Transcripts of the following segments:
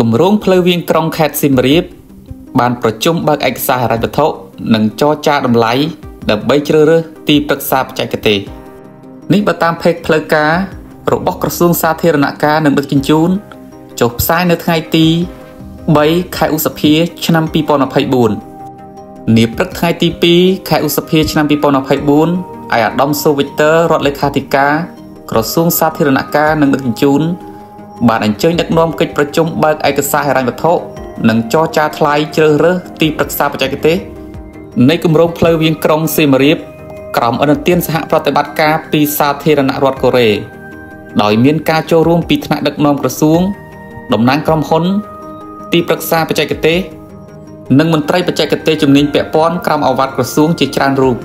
គម្រោងផ្លូវវាងក្រុងខេត្តសៀមរាបបានប្រជុំបើកឯកសារហិរញ្ញវត្ថុនិងចរចាតម្លៃដើម្បីជ្រើសរើសទីប្រឹក្សាបច្ចេកទេសនេះបើតាមផេកផ្លូវការរបស់ក្រសួងសាធារណការនិងដឹកជញ្ជូនចុះផ្សាយនៅថ្ងៃទី3ខែឧសភា ឆ្នាំ2024នាព្រឹកថ្ងៃទី2ខែឧសភាឆ្នាំ2024ឯអាដាមសូវីទ័ររដ្ឋលេខាធិការក្រសួងសាធារណការនិងដឹកជញ្ជូន បានអញ្ជើញដឹកនាំកិច្ចប្រជុំបើកឯកសារហិរញ្ញវត្ថុនិងចរចាថ្លៃជ្រើសរើសទីប្រឹក្សាបច្ចេកទេសនៃគម្រោងផ្លូវវាងក្រុងសៀមរាបក្រោមអនុទានសហប្រតិបត្តិការពីសាធារណរដ្ឋកូរ៉េដោយមានការចូលរួមពីថ្នាក់ដឹកនាំក្រសួងតំណាងក្រុមហ៊ុន ទីប្រឹក្សាបច្ចេកទេសនិងមន្ត្រីបច្ចេកទេសជំនាញពាក់ព័ន្ធក្រោមអាវ៉ាត់ក្រសួងជាច្រើនរូប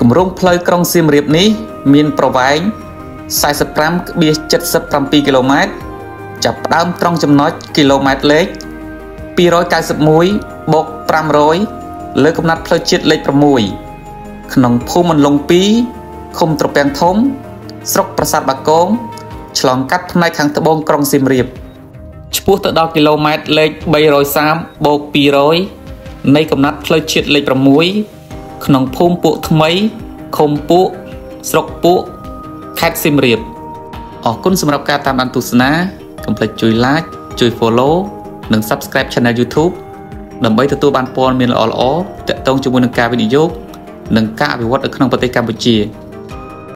គម្រោងផ្លូវក្រុងសៀមរាបនេះមានប្រវែង 45.77គីឡូម៉ែត្រចាប់ផ្ដើមត្រង់ចំណុចគីឡូម៉ែត្រលេខ291បូក500លើកំណត់ផ្លូវជាតិលេខ6ក្នុងភូមិអន្លង់2ឃុំត្រពាំងធំ ស្រុកប្រាសាទបាគងឆ្លងកាត់ផ្នែកខាងត្បូងក្រុងសៀមរាបឆ្ពោះទៅដល់គីឡូម៉ែត្រលេខ330បូក200នៃកំណត់ផ្លូវជាតិលេខ6ក្នុងភូមិពួកថ្មីឃុំពួកស្រុកពួក ខេត្តសៀមរាបអរគុណសម្រាប់ការតាមដានទស្សនាកុំភ្លេចជួយ like ជួយ follow និង subscribe Channel YouTube ដើម្បីទទួលបានព័ត៌មានល្អៗទាក់ទងជាមួយនឹងការវិនិយោគនិងការអភិវឌ្ឍនៅក្នុងប្រទេសកម្ពុជា។